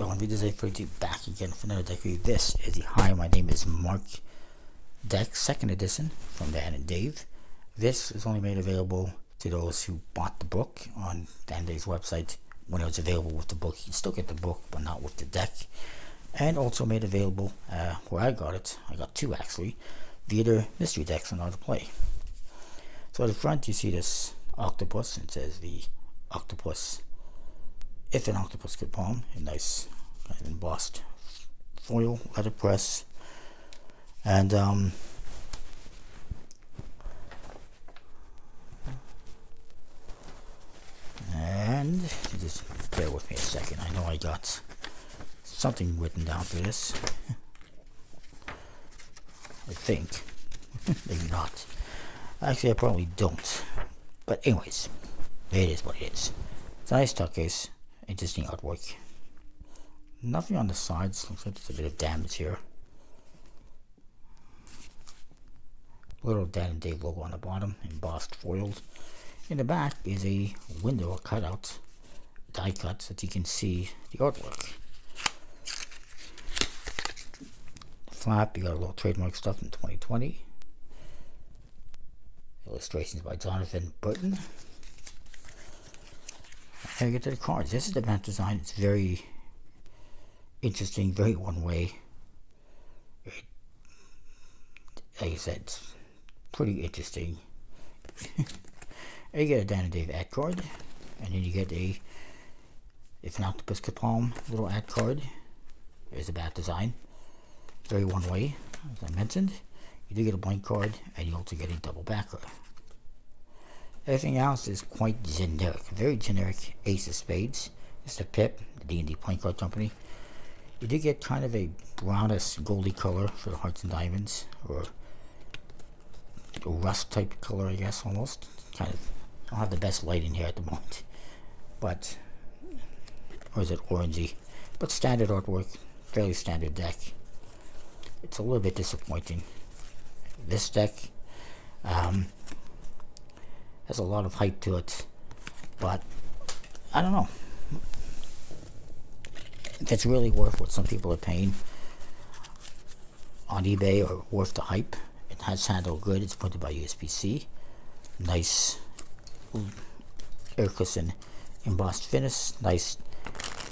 Hello, and videos for you back again for another deck review. This is the Hi, my name is Mark deck, second edition from Dan and Dave. This is only made available to those who bought the book on Dan and Dave's website when it was available with the book. You can still get the book, but not with the deck. And also made available uh, where I got it. I got two actually, their mystery decks on Art of Play. So at the front, you see this octopus. It says the octopus if an octopus could palm, a nice embossed foil letterpress, and um, and just bear with me a second. I know I got something written down for this. I think. Maybe not. Actually, I probably don't. But anyways, it is what it is. It's a nice tuck case interesting artwork. Nothing on the sides, looks like there's a bit of damage here. Little Dan and Dave logo on the bottom, embossed foiled. In the back is a window, cutout, die cut, so that you can see the artwork. Flap, you got a little trademark stuff in 2020. Illustrations by Jonathan Burton. We get to the cards. This is the back design. It's very interesting, very one way. Like I said, it's pretty interesting. you get a Dan and Dave ad card, and then you get a if an octopus could palm little ad card. There's a bad design. Very one way, as I mentioned. You do get a blank card, and you also get a double backer. Everything else is quite generic, very generic Ace of Spades. It's the Pip, the D&D Point card company. You do get kind of a brownish goldy color for the hearts and diamonds, or rust type color, I guess, almost. Kind of, I don't have the best lighting here at the moment, but, or is it orangey? But standard artwork, fairly standard deck. It's a little bit disappointing. This deck, um, has a lot of hype to it, but I don't know if it's really worth what some people are paying on eBay or worth the hype. It has handled good. It's printed by USPC. Nice air-cushion embossed finish. Nice,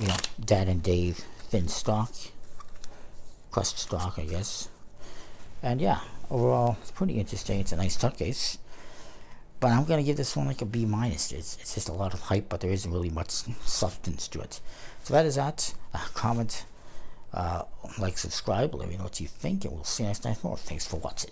you know, Dan and Dave thin stock. Crushed stock, I guess. And yeah, overall, it's pretty interesting. It's a nice tuck case. But I'm going to give this one like a B minus. It's, it's just a lot of hype, but there isn't really much substance to it. So that is that. Uh, comment, uh, like, subscribe. Let me know what you think, and we'll see you next time more. Thanks for watching.